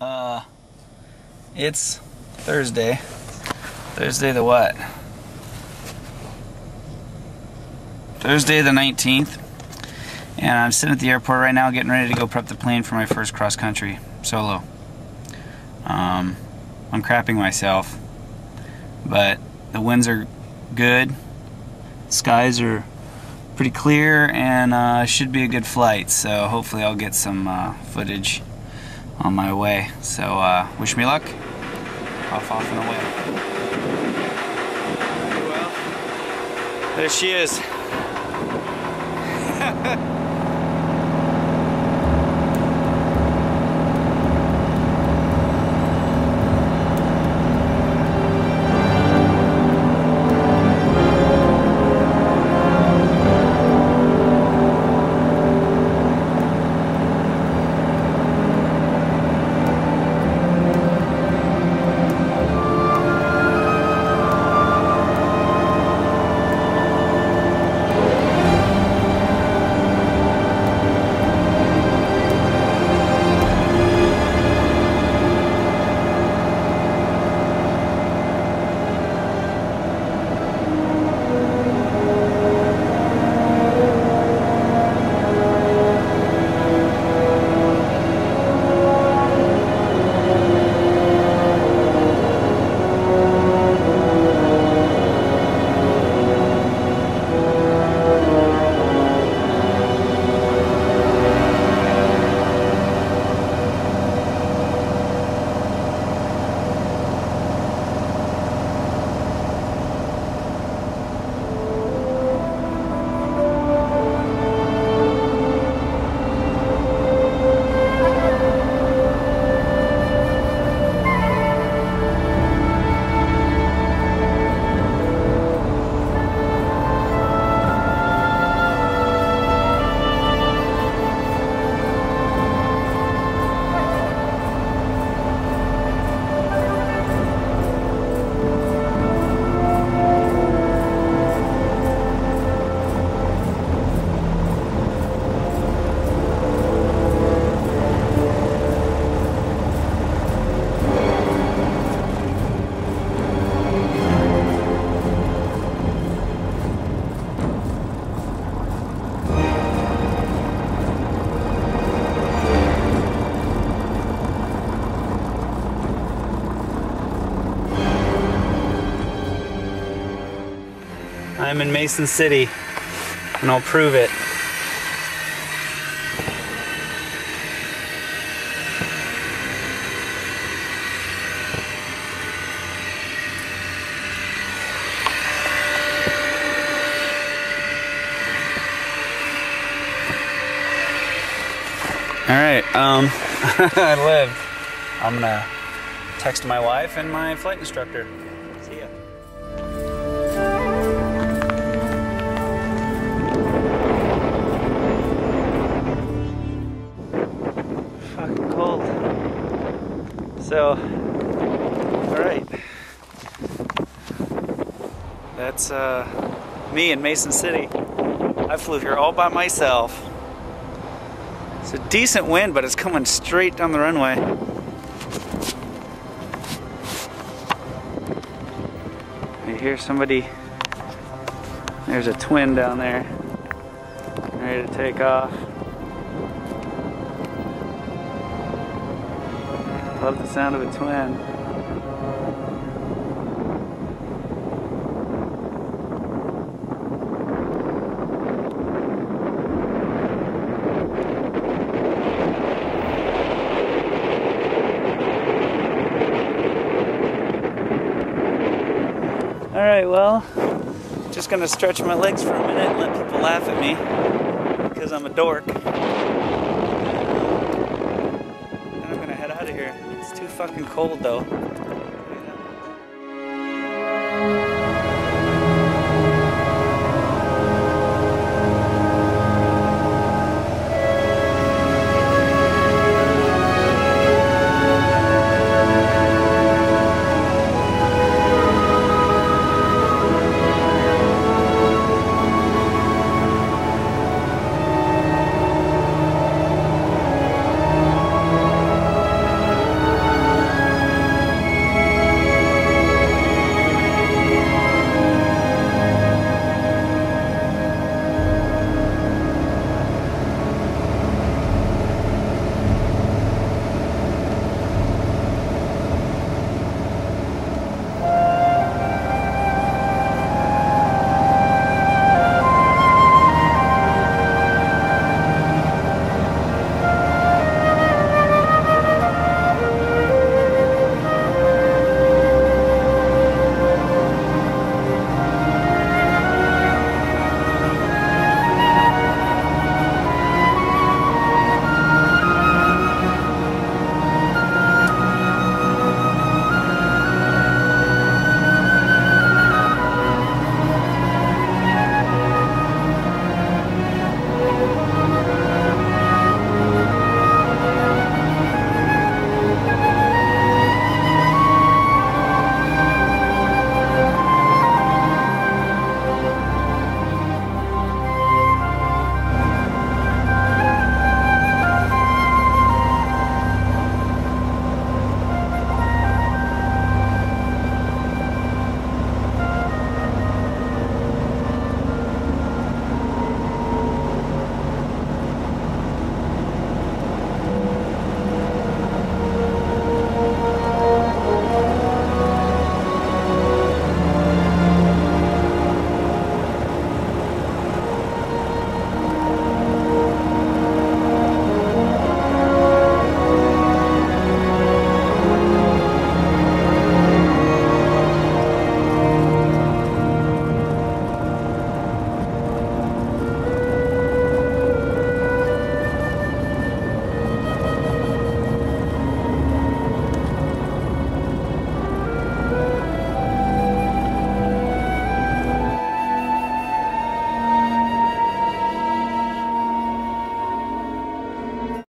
Uh, it's Thursday. Thursday the what? Thursday the 19th. And I'm sitting at the airport right now getting ready to go prep the plane for my first cross country solo. Um, I'm crapping myself, but the winds are good, skies are pretty clear, and uh, should be a good flight. So hopefully I'll get some uh, footage on my way. So uh, wish me luck. Off, off, and away. Well, there she is. I'm in Mason City, and I'll prove it. All right, um, I live. I'm gonna text my wife and my flight instructor. So, all right. That's uh, me in Mason City. I flew here all by myself. It's a decent wind, but it's coming straight down the runway. I hear somebody. There's a twin down there. Ready to take off. Love the sound of a twin. All right, well, just gonna stretch my legs for a minute and let people laugh at me because I'm a dork. It's too fucking cold though.